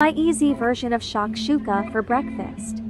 My easy version of shakshuka for breakfast.